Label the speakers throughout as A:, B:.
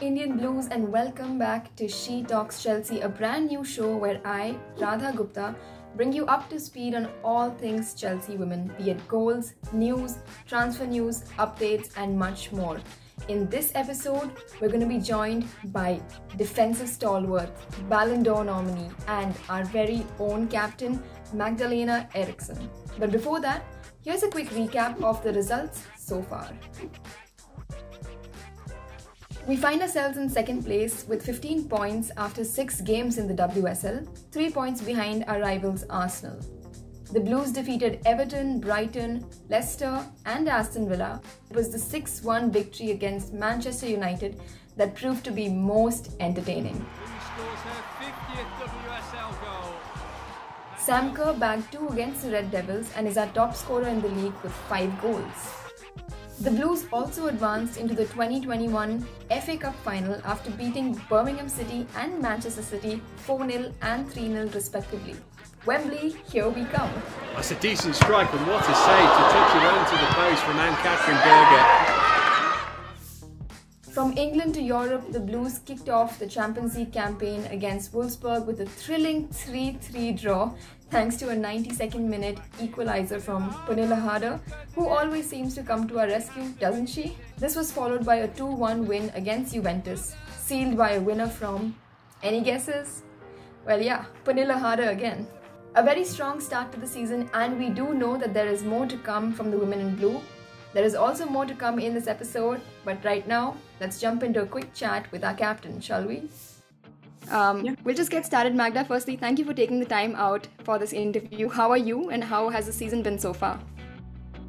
A: Indian Blues, and welcome back to She Talks Chelsea, a brand new show where I, Radha Gupta, bring you up to speed on all things Chelsea women, be it goals, news, transfer news, updates, and much more. In this episode, we're going to be joined by defensive stalwart, Ballon d'Or nominee, and our very own captain, Magdalena Eriksson. But before that, here's a quick recap of the results so far. We find ourselves in second place with 15 points after 6 games in the WSL, 3 points behind our rivals Arsenal. The Blues defeated Everton, Brighton, Leicester, and Aston Villa. It was the 6 1 victory against Manchester United that proved to be most entertaining. Sam Kerr bagged 2 against the Red Devils and is our top scorer in the league with 5 goals. The Blues also advanced into the 2021 FA Cup final after beating Birmingham City and Manchester City 4 0 and 3 0 respectively. Wembley, here we come.
B: That's a decent strike, and what a save to touch it onto the post from Ann-Katrin Berger.
A: From England to Europe, the Blues kicked off the Champions League campaign against Wolfsburg with a thrilling 3 3 draw thanks to a 92nd minute equalizer from Pernille Harder, who always seems to come to our rescue, doesn't she? This was followed by a 2 1 win against Juventus, sealed by a winner from. Any guesses? Well, yeah, Pernille Harder again. A very strong start to the season, and we do know that there is more to come from the women in blue. There is also more to come in this episode, but right now, let's jump into a quick chat with our captain, shall we? Um, yeah. We'll just get started, Magda. Firstly, thank you for taking the time out for this interview. How are you, and how has the season been so far?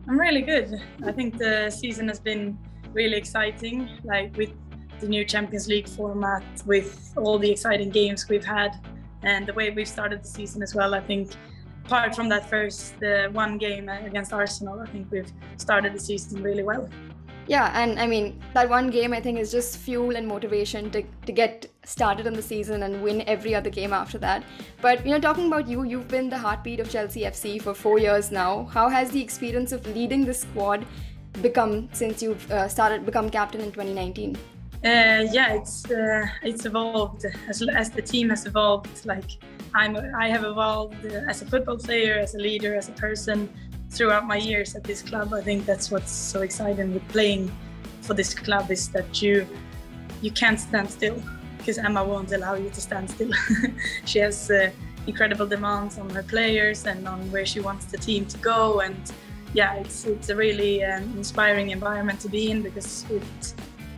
C: I'm really good. I think the season has been really exciting, like with the new Champions League format, with all the exciting games we've had, and the way we've started the season as well. I think apart from that first uh, one game against Arsenal, I think we've started the season really well.
A: Yeah, and I mean that one game I think is just fuel and motivation to, to get started in the season and win every other game after that. But you know, talking about you, you've been the heartbeat of Chelsea FC for four years now. How has the experience of leading the squad become since you've uh, started become captain in 2019?
C: Uh, yeah, it's uh, it's evolved as, as the team has evolved. Like I'm, I have evolved as a football player, as a leader, as a person throughout my years at this club. I think that's what's so exciting with playing for this club is that you you can't stand still because Emma won't allow you to stand still. she has uh, incredible demands on her players and on where she wants the team to go. And yeah, it's it's a really um, inspiring environment to be in because it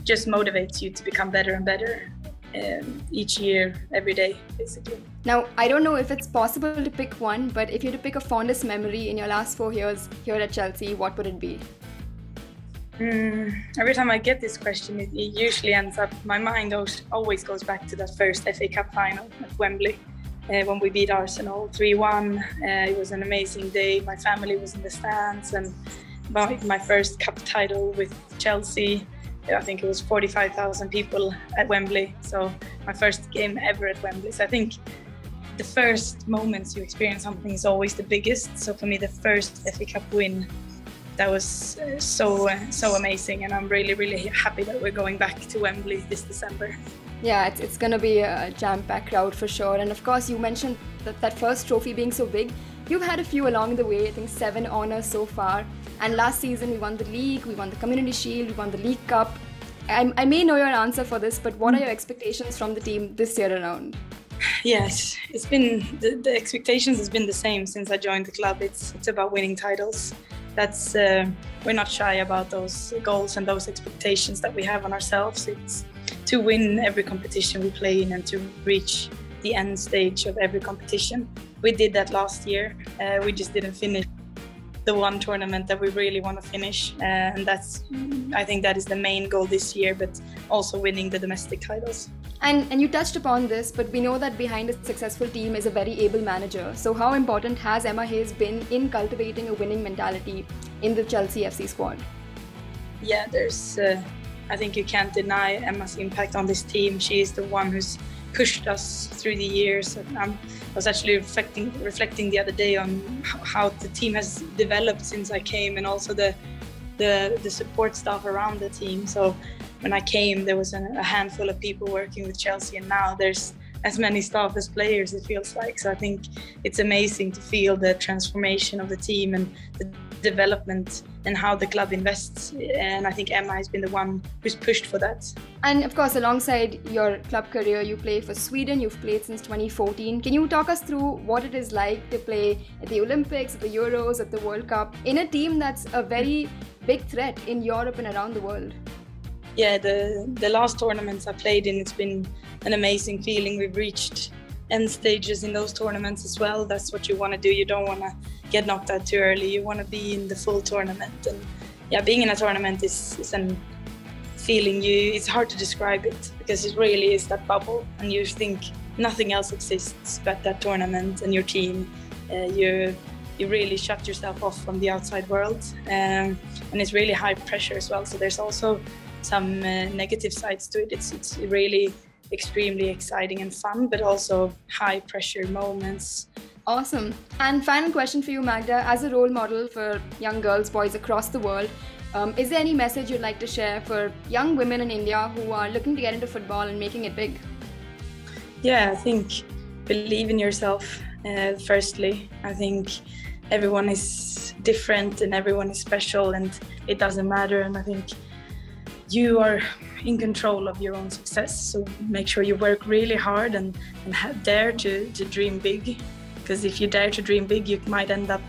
C: just motivates you to become better and better um, each year, every day, basically.
A: Now, I don't know if it's possible to pick one, but if you had to pick a fondest memory in your last four years here at Chelsea, what would it be?
C: Mm, every time I get this question, it, it, usually ends up, my mind always goes back to that first FA Cup final at Wembley. Uh, when we beat Arsenal 3 1. Uh, it was an amazing day. My family was in the stands, and my, my first cup title with Chelsea. I think it was 45,000 people at Wembley. So my first game ever at Wembley. So I think the first moments you experience something is always the biggest. So for me, the first FA Cup win, that was uh, so uh, so amazing, and I'm really really happy that we're going back to Wembley this December.
A: Yeah, it's, it's gonna be a jam-packed crowd for sure. And of course, you mentioned that that first trophy being so big. You've had a few along the way. I think seven honors so far. And last season, we won the league, we won the Community Shield, we won the League Cup. I, I may know your answer for this, but what are your expectations from the team this year around?
C: Yes, it's been the, the expectations has been the same since I joined the club. It's it's about winning titles. That's uh, we're not shy about those goals and those expectations that we have on ourselves. It's to win every competition we play in and to reach the end stage of every competition. We did that last year. Uh, we just didn't finish the one tournament that we really want to finish, uh, and that's I think that is the main goal this year. But also winning the domestic titles.
A: And and you touched upon this, but we know that behind a successful team is a very able manager. So how important has Emma Hayes been in cultivating a winning mentality in the Chelsea FC squad?
C: Yeah, there's. Uh, I think you can't deny Emma's impact on this team. She is the one who's pushed us through the years. I was actually reflecting reflecting the other day on how the team has developed since I came, and also the the the support staff around the team. So when I came, there was a handful of people working with Chelsea, and now there's as many staff as players. It feels like so. I think it's amazing to feel the transformation of the team and the development and how the club invests. And I think Emma has been the one who's pushed for that.
A: And of course, alongside your club career, you play for Sweden. You've played since 2014. Can you talk us through what it is like to play at the Olympics, at the Euros, at the World Cup in a team that's a very big threat in Europe and around the world?
C: Yeah, the the last tournaments I played in, it's been an amazing feeling. We've reached end stages in those tournaments as well. That's what you want to do. You don't want to get knocked out too early. You want to be in the full tournament. And yeah, being in a tournament is, is an feeling you it's hard to describe it because it really is that bubble and you think nothing else exists but that tournament and your team uh, you you really shut yourself off from the outside world um, and it's really high pressure as well so there's also some uh, negative sides to it it's it's really extremely exciting and fun, but also high pressure moments.
A: Awesome. And final question for you, Magda. As a role model for young girls, boys across the world, um, is there any message you'd like to share for young women in India who are looking to get into football and making it big?
C: Yeah, I think believe in yourself, uh, firstly. I think everyone is different and everyone is special and it doesn't matter. And I think you are in control of your own success. So make sure you work really hard and, and have, dare to, to dream big. Because if you dare to dream big, you might end up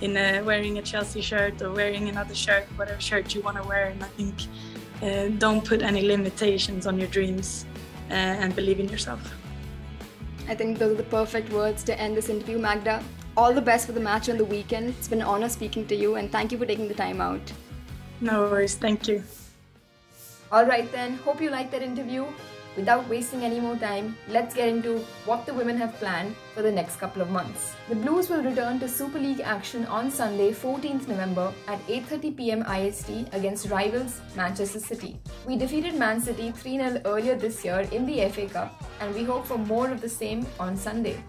C: in a, wearing a Chelsea shirt or wearing another shirt, whatever shirt you want to wear. And I think uh, don't put any limitations on your dreams uh, and believe in yourself.
A: I think those are the perfect words to end this interview, Magda. All the best for the match on the weekend. It's been an honor speaking to you, and thank you for taking the time out.
C: No worries. Thank you.
A: Alright then, hope you liked that interview. Without wasting any more time, let's get into what the women have planned for the next couple of months. The Blues will return to Super League action on Sunday 14th November at 8.30pm IST against rivals Manchester City. We defeated Man City 3-0 earlier this year in the FA Cup and we hope for more of the same on Sunday.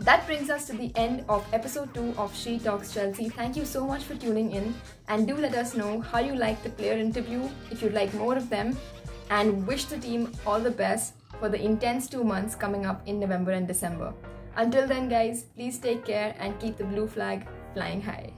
A: That brings us to the end of episode 2 of She Talks Chelsea. Thank you so much for tuning in and do let us know how you liked the player interview, if you'd like more of them, and wish the team all the best for the intense two months coming up in November and December. Until then, guys, please take care and keep the blue flag flying high.